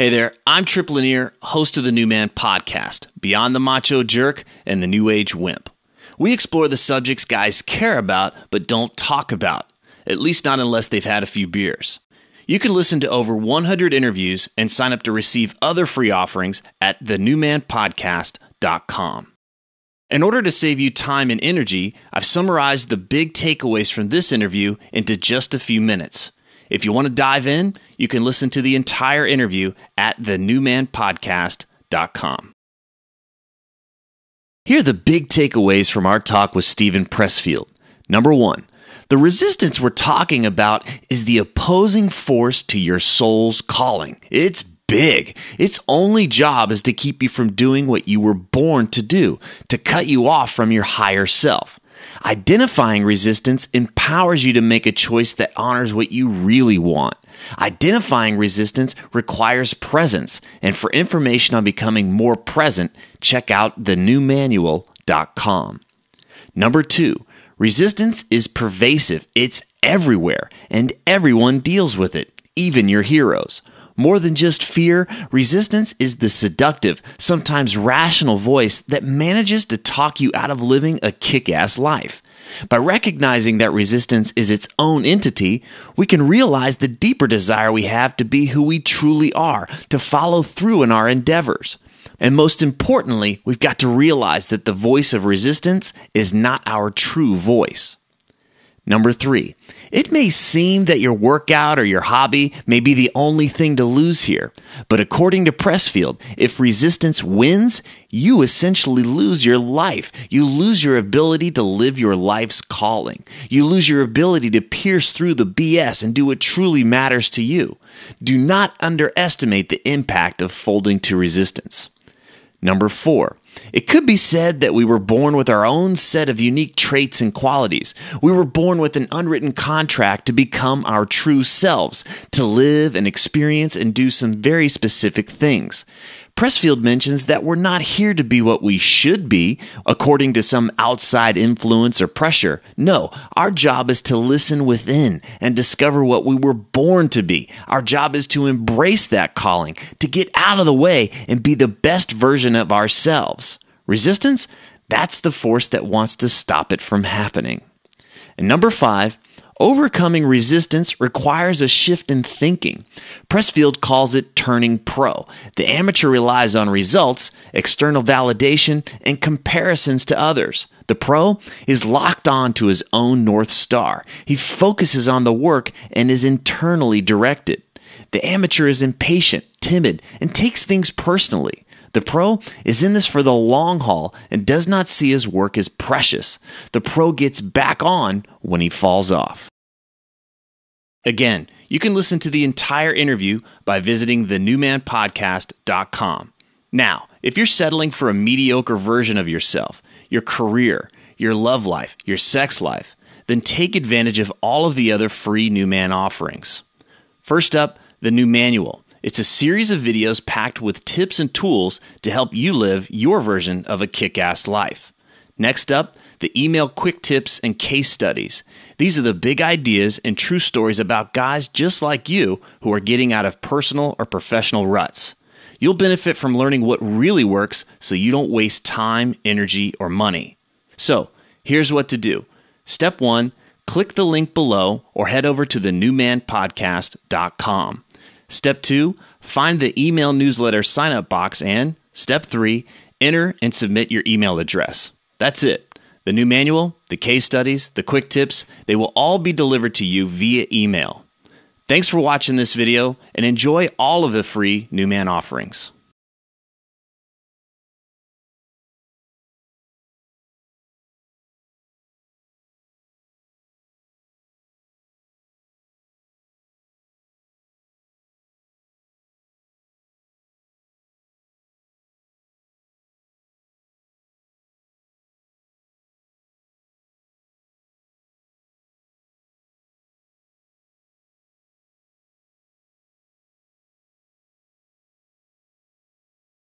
Hey there, I'm Tripp Lanier, host of the New Man podcast, Beyond the Macho Jerk and the New Age Wimp. We explore the subjects guys care about but don't talk about, at least not unless they've had a few beers. You can listen to over 100 interviews and sign up to receive other free offerings at thenewmanpodcast.com. In order to save you time and energy, I've summarized the big takeaways from this interview into just a few minutes. If you want to dive in, you can listen to the entire interview at thenewmanpodcast.com. Here are the big takeaways from our talk with Steven Pressfield. Number one, the resistance we're talking about is the opposing force to your soul's calling. It's big. Its only job is to keep you from doing what you were born to do, to cut you off from your higher self. Identifying resistance empowers you to make a choice that honors what you really want. Identifying resistance requires presence, and for information on becoming more present, check out thenewmanual.com. Number two, resistance is pervasive. It's everywhere, and everyone deals with it, even your heroes. More than just fear, resistance is the seductive, sometimes rational voice that manages to talk you out of living a kick ass life. By recognizing that resistance is its own entity, we can realize the deeper desire we have to be who we truly are, to follow through in our endeavors. And most importantly, we've got to realize that the voice of resistance is not our true voice. Number three, it may seem that your workout or your hobby may be the only thing to lose here, but according to Pressfield, if resistance wins, you essentially lose your life. You lose your ability to live your life's calling. You lose your ability to pierce through the BS and do what truly matters to you. Do not underestimate the impact of folding to resistance. Number four, it could be said that we were born with our own set of unique traits and qualities. We were born with an unwritten contract to become our true selves, to live and experience and do some very specific things. Pressfield mentions that we're not here to be what we should be according to some outside influence or pressure. No, our job is to listen within and discover what we were born to be. Our job is to embrace that calling, to get out of the way and be the best version of ourselves. Resistance? That's the force that wants to stop it from happening. And number five, Overcoming resistance requires a shift in thinking. Pressfield calls it turning pro. The amateur relies on results, external validation, and comparisons to others. The pro is locked on to his own North Star. He focuses on the work and is internally directed. The amateur is impatient, timid, and takes things personally. The pro is in this for the long haul and does not see his work as precious. The pro gets back on when he falls off. Again, you can listen to the entire interview by visiting thenewmanpodcast.com. Now, if you're settling for a mediocre version of yourself, your career, your love life, your sex life, then take advantage of all of the other free New Man offerings. First up, the New Manual. It's a series of videos packed with tips and tools to help you live your version of a kick ass life. Next up, the email quick tips and case studies. These are the big ideas and true stories about guys just like you who are getting out of personal or professional ruts. You'll benefit from learning what really works so you don't waste time, energy, or money. So, here's what to do. Step one, click the link below or head over to thenewmanpodcast.com. Step two, find the email newsletter sign up box. And step three, enter and submit your email address. That's it. The new manual, the case studies, the quick tips, they will all be delivered to you via email. Thanks for watching this video and enjoy all of the free New Man offerings.